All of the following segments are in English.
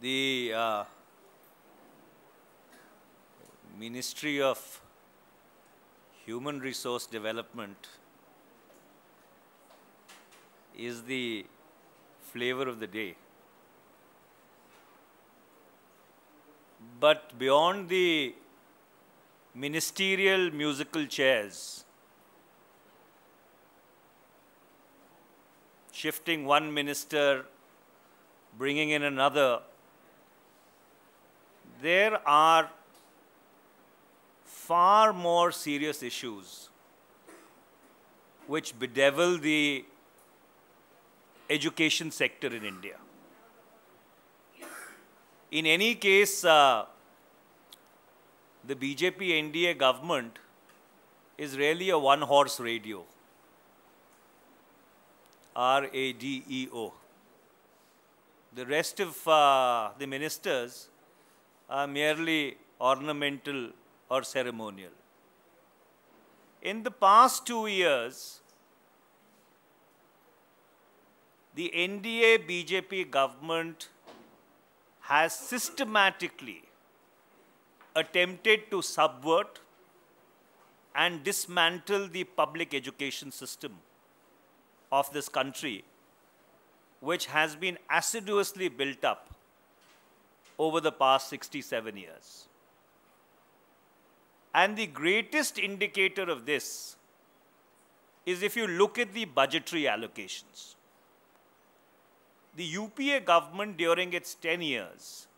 the uh, Ministry of Human Resource Development is the flavor of the day. But beyond the ministerial musical chairs, shifting one minister, bringing in another, there are far more serious issues which bedevil the education sector in India. In any case, uh, the BJP NDA government is really a one horse radio. R A D E O. The rest of uh, the ministers are merely ornamental or ceremonial. In the past two years, the NDA BJP government has systematically attempted to subvert and dismantle the public education system of this country, which has been assiduously built up over the past 67 years. And the greatest indicator of this is if you look at the budgetary allocations. The UPA government during its 10 years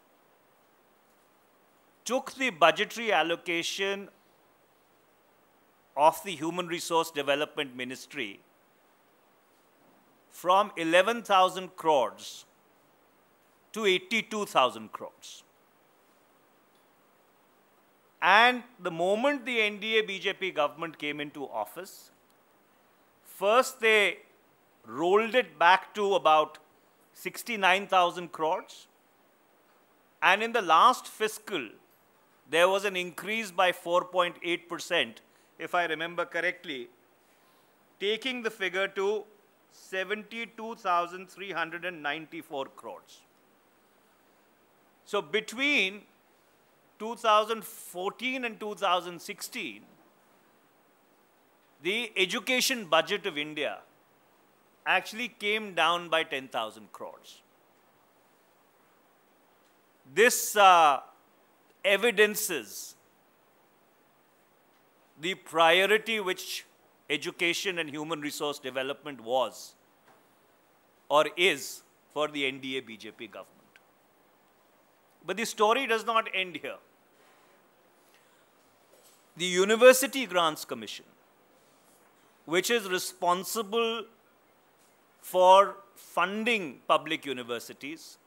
took the budgetary allocation of the Human Resource Development Ministry from 11,000 crores to 82,000 crores. And the moment the NDA BJP government came into office, first they rolled it back to about 69,000 crores. And in the last fiscal, there was an increase by 4.8%, if I remember correctly, taking the figure to 72,394 crores. So between 2014 and 2016, the education budget of India actually came down by 10,000 crores. This uh, evidences the priority which education and human resource development was or is for the NDA BJP government. But the story does not end here. The University Grants Commission, which is responsible for funding public universities,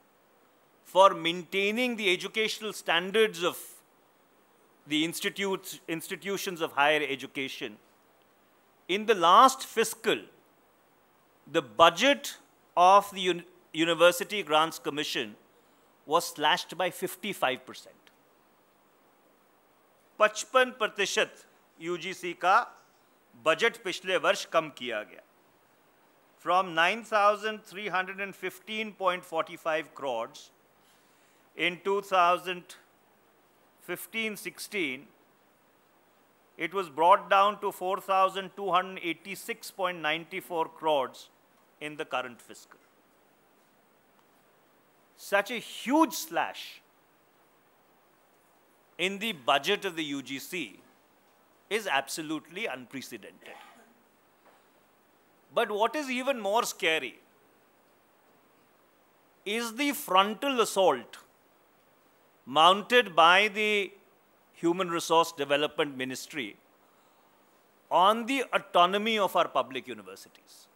for maintaining the educational standards of the institutes, institutions of higher education. In the last fiscal, the budget of the Un University Grants Commission was slashed by 55 percent. 55 प्रतिशत UGC का budget पिछले वर्ष कम किया गया from 9,315.45 crores in 2015-16, it was brought down to 4,286.94 crores in the current fiscal. Such a huge slash in the budget of the UGC is absolutely unprecedented. But what is even more scary is the frontal assault mounted by the Human Resource Development Ministry on the autonomy of our public universities.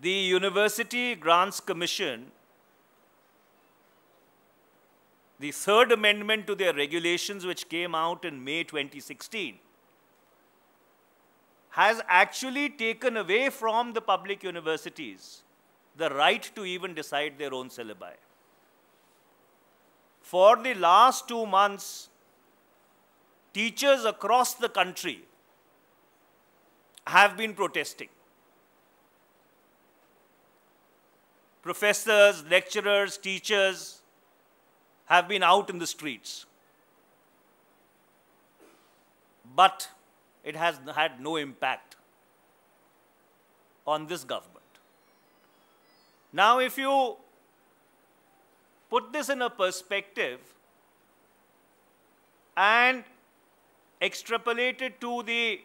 The University Grants Commission, the third amendment to their regulations, which came out in May 2016, has actually taken away from the public universities the right to even decide their own syllabi. For the last two months, teachers across the country have been protesting. Professors, lecturers, teachers have been out in the streets. But it has had no impact on this government. Now, if you put this in a perspective and extrapolate it to the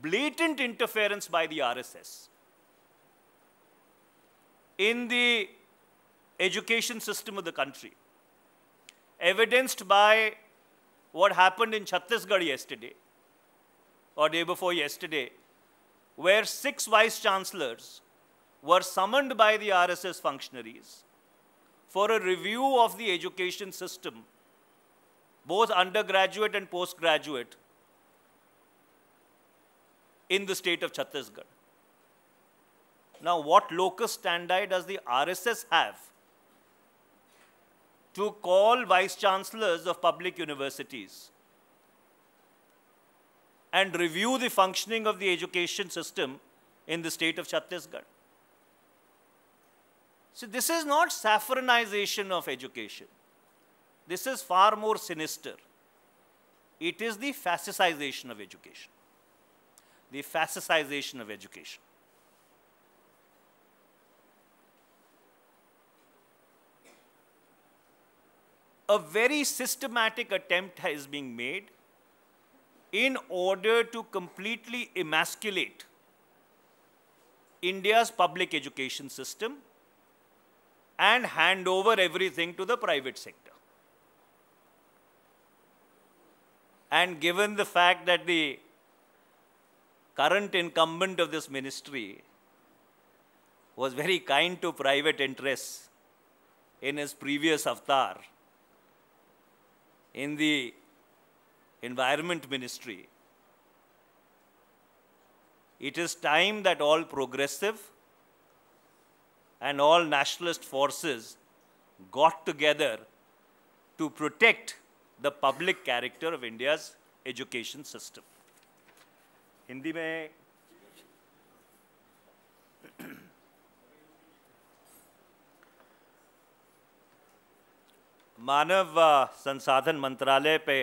blatant interference by the RSS in the education system of the country, evidenced by what happened in Chhattisgarh yesterday or day before yesterday, where six vice chancellors were summoned by the RSS functionaries for a review of the education system, both undergraduate and postgraduate, in the state of Chhattisgarh. Now, what locus standi does the RSS have to call vice chancellors of public universities and review the functioning of the education system in the state of Chhattisgarh? So, this is not saffronization of education. This is far more sinister. It is the fascicization of education. The fascicization of education. A very systematic attempt is being made in order to completely emasculate India's public education system and hand over everything to the private sector. And given the fact that the current incumbent of this ministry was very kind to private interests in his previous avatar, in the environment ministry, it is time that all progressive and all nationalist forces got together to protect the public character of India's education system. Hindi में मानव संसाधन मंत्रालय पे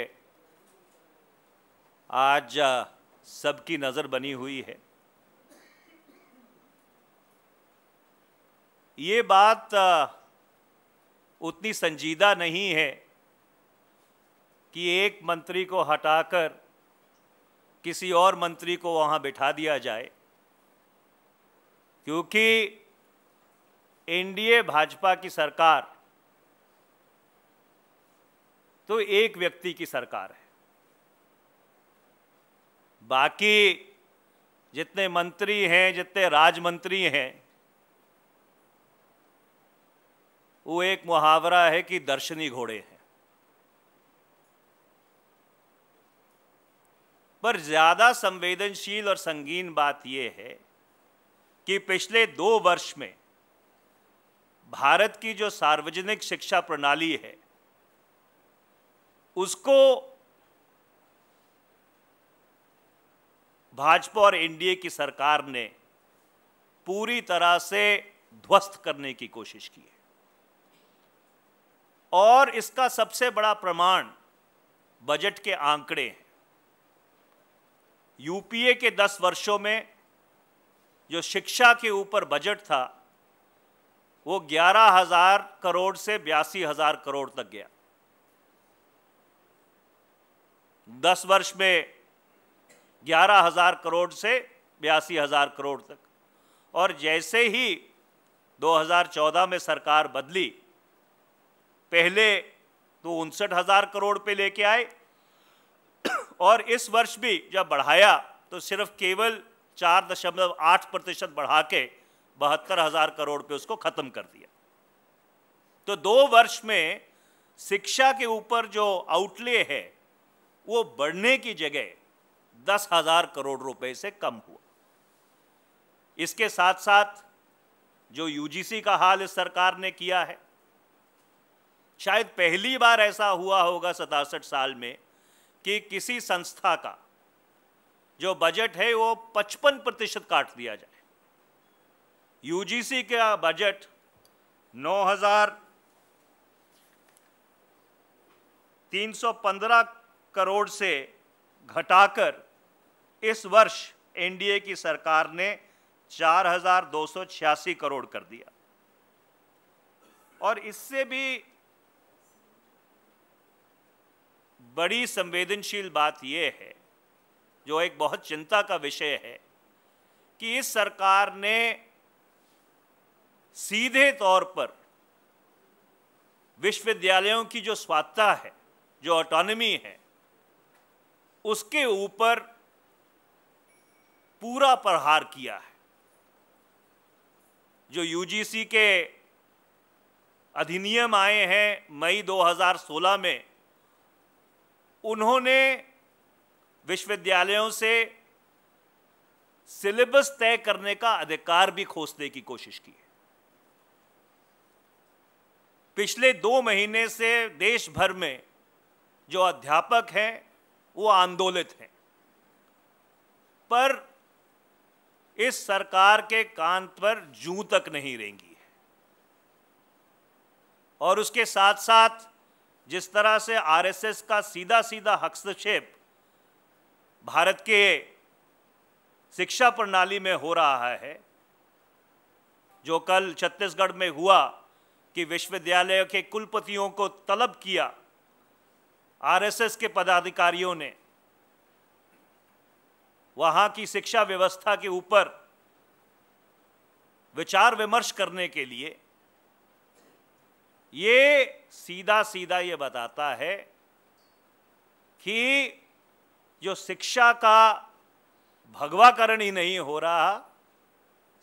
आज सबकी नज़र बनी हुई है। ये बात उतनी संजीदा नहीं है कि एक मंत्री को हटाकर किसी और मंत्री को वहाँ बिठा दिया जाए, क्योंकि एनडीए, भाजपा की सरकार तो एक व्यक्ति की सरकार है। बाकी जितने मंत्री हैं, जितने राजमंत्री हैं, वो एक मुहावरा है कि दर्शनी घोड़े हैं। पर ज़्यादा संवेदनशील और संगीन बात यह है कि पिछले दो वर्ष में भारत की जो सार्वजनिक शिक्षा प्रणाली है उसको भाजपा और एनडीए की सरकार ने पूरी तरह से ध्वस्त करने की कोशिश की है। और इसका सबसे बड़ा प्रमाण बजट के आंकड़े हैं। यूपीए के 10 वर्षों में जो शिक्षा के ऊपर बजट था, वो ग्यारह हज़ार करोड़ से बयासी हज़ार करोड़ तक गया। दस वर्ष में ग्यारह हज़ार करोड़ से बयासी हज़ार करोड़ तक। और जैसे ही 2014 में सरकार बदली, पहले तो उनसठ हज़ार करोड़ पे लेके आए। और इस वर्ष भी जब बढ़ाया तो सिर्फ़ केवल चार दशमलव आठ प्रतिशत बढ़ा के बहत्तर हज़ार करोड़ पे उसको खत्म कर दिया। तो दो वर्ष में शिक्षा के ऊपर जो आउटले है वो बढ़ने की जगह दस हज़ार करोड़ रुपए से कम हुआ। इसके साथ साथ जो यूजीसी का हाल इस सरकार ने किया है, शायद पहली बार ऐसा हुआ होगा सतासठ साल में कि किसी संस्था का जो बजट है वो 55 प्रतिशत काट दिया जाए। यूजीसी का बजट नौ हज़ार तीन सौ पंद्रह करोड़ से घटाकर इस वर्ष एनडीए की सरकार ने चार हज़ार दो सौ छियासी करोड़ कर दिया। और इससे भी बड़ी संवेदनशील बात यह है, जो एक बहुत चिंता का विषय है, कि इस सरकार ने सीधे तौर पर विश्वविद्यालयों की जो स्वात्ता है, जो ऑटोनमी है उसके ऊपर पूरा प्रहार किया है। जो यूजीसी के अधिनियम आए हैं मई 2016 में, उन्होंने विश्वविद्यालयों से सिलेबस तय करने का अधिकार भी खोसने की कोशिश की है। पिछले दो महीने से देश भर में जो अध्यापक हैं वो आंदोलित हैं। पर इस सरकार के कान पर जू तक नहीं रहेंगी और उसके साथ साथ जिस तरह से आरएसएस का सीधा सीधा हस्तक्षेप भारत के शिक्षा प्रणाली में हो रहा है, जो कल छत्तीसगढ़ में हुआ कि विश्वविद्यालय के कुलपतियों को तलब किया आरएसएस के पदाधिकारियों ने वहाँ की शिक्षा व्यवस्था के ऊपर विचार विमर्श करने के लिए ये सीधा सीधा ये बताता है कि जो शिक्षा का भगवाकरण ही नहीं हो रहा,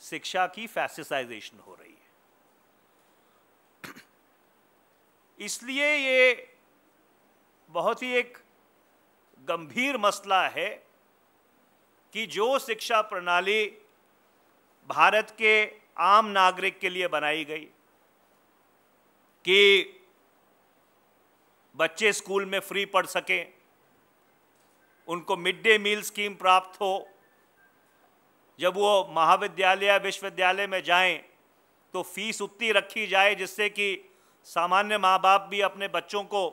शिक्षा की फैसिसाइजेशन हो रही है। इसलिए ये बहुत ही एक गंभीर मसला है कि जो शिक्षा प्रणाली भारत के आम नागरिक के लिए बनाई गई, कि बच्चे स्कूल में फ्री पढ़ सकें, उनको मिड डे मील स्कीम प्राप्त हो, जब वो महाविद्यालय या विश्वविद्यालय में जाएँ तो फ़ीस उतनी रखी जाए जिससे कि सामान्य माँ बाप भी अपने बच्चों को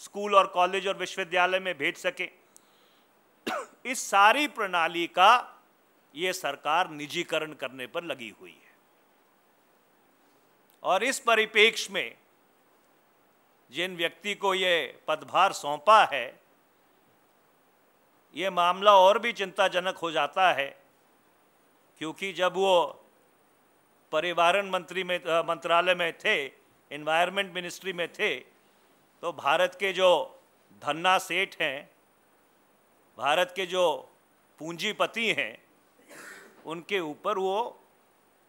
स्कूल और कॉलेज और विश्वविद्यालय में भेज सके। इस सारी प्रणाली का ये सरकार निजीकरण करने पर लगी हुई है। और इस परिपेक्ष में जिन व्यक्ति को ये पदभार सौंपा है, ये मामला और भी चिंताजनक हो जाता है, क्योंकि जब वो परिवारन मंत्री में मंत्रालय में थे इन्वायरमेंट मिनिस्ट्री में थे तो भारत के जो धन्ना सेठ हैं, भारत के जो पूंजीपति हैं, उनके ऊपर वो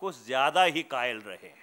कुछ ज़्यादा ही कायल रहे हैं।